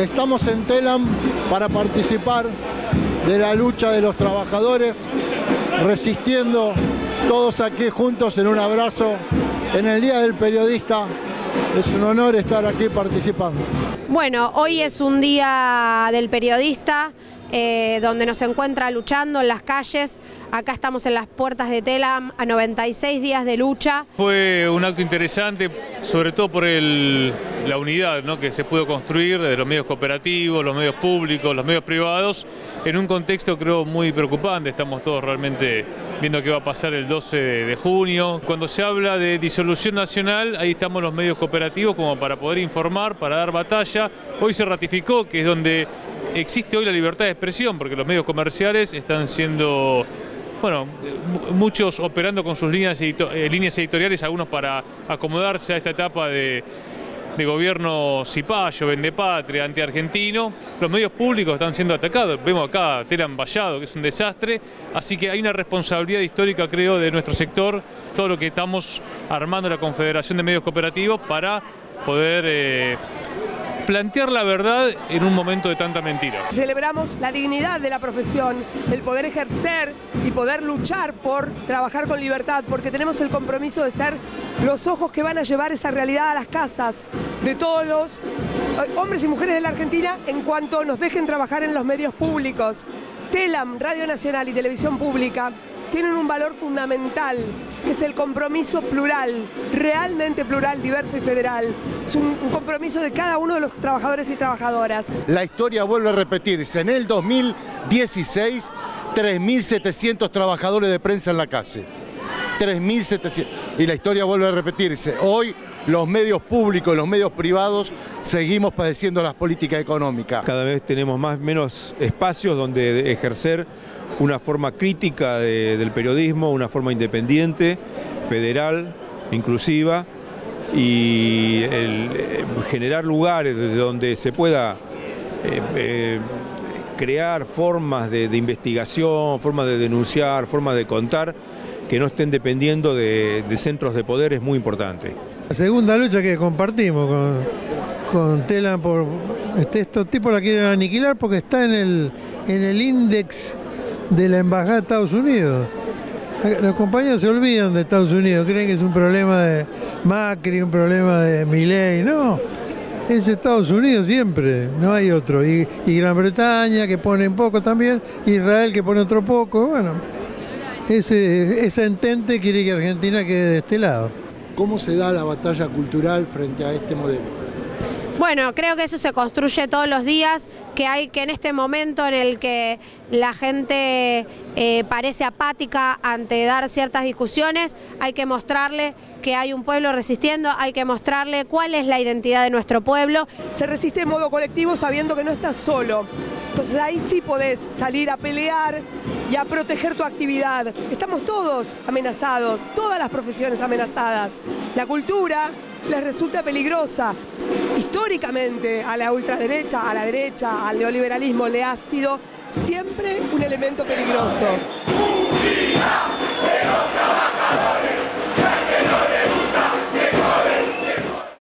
Estamos en Telam para participar de la lucha de los trabajadores, resistiendo todos aquí juntos en un abrazo en el Día del Periodista. Es un honor estar aquí participando. Bueno, hoy es un día del periodista. Eh, donde nos encuentra luchando en las calles. Acá estamos en las puertas de Telam a 96 días de lucha. Fue un acto interesante, sobre todo por la unidad que se pudo construir desde los medios cooperativos, los medios públicos, los medios privados, en un contexto creo muy preocupante. Estamos todos realmente viendo qué va a pasar el 12 de junio. Cuando se habla de disolución nacional, ahí estamos los medios cooperativos como para poder informar, para dar batalla. Hoy se ratificó que es donde existe hoy la libertad de expresión, porque los medios comerciales están siendo, bueno, muchos operando con sus líneas, eh, líneas editoriales, algunos para acomodarse a esta etapa de, gobierno cipayo, vendepatria, antiargentino. Los medios públicos están siendo atacados. Vemos acá Telan Vallado, que es un desastre. Así que hay una responsabilidad histórica, creo, de nuestro sector, todo lo que estamos armando la Confederación de Medios Cooperativos para poder... Eh, plantear la verdad en un momento de tanta mentira. Celebramos la dignidad de la profesión, el poder ejercer y poder luchar por trabajar con libertad, porque tenemos el compromiso de ser los ojos que van a llevar esa realidad a las casas de todos los eh, hombres y mujeres de la Argentina en cuanto nos dejen trabajar en los medios públicos. TELAM, Radio Nacional y Televisión Pública tienen un valor fundamental, que es el compromiso plural, realmente plural, diverso y federal. Es un, compromiso de cada uno de los trabajadores y trabajadoras. La historia vuelve a repetirse. En el 2016, 3.700 trabajadores de prensa en la calle. 3.700. Y la historia vuelve a repetirse. Hoy los medios públicos, los medios privados, seguimos padeciendo las políticas económicas. Cada vez tenemos más menos espacios donde ejercer una forma crítica del periodismo, una forma independiente, federal, inclusiva, y eh, generar lugares donde se pueda eh, eh, crear formas de, investigación, formas de denunciar, formas de contar, que no estén dependiendo de, centros de poder es muy importante. Segunda lucha que compartimos con, con Telan por este, estos tipos la quieren aniquilar porque está en el en el índice de la Embajada de Estados Unidos. Los compañeros se olvidan de Estados Unidos, creen que es un problema de Macri, un problema de Milley, no. Es Estados Unidos siempre, no hay otro. Y, Gran Bretaña que pone un poco también, Israel que pone otro poco, bueno. Ese, ese entente quiere que Argentina quede de este lado. ¿Cómo se da la batalla cultural frente a este modelo? Bueno, creo que eso se construye todos los días, que hay que en este momento en el que la gente eh, parece apática ante dar ciertas discusiones, hay que mostrarle que hay un pueblo resistiendo, hay que mostrarle cuál es la identidad de nuestro pueblo. Se resiste en modo colectivo sabiendo que no estás solo. Entonces ahí sí podés salir a pelear y a proteger tu actividad. Estamos todos amenazados, todas las profesiones amenazadas. La cultura les resulta peligrosa históricamente a la ultraderecha, a la derecha, al neoliberalismo le ha sido siempre un elemento peligroso.